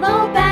yellow bag.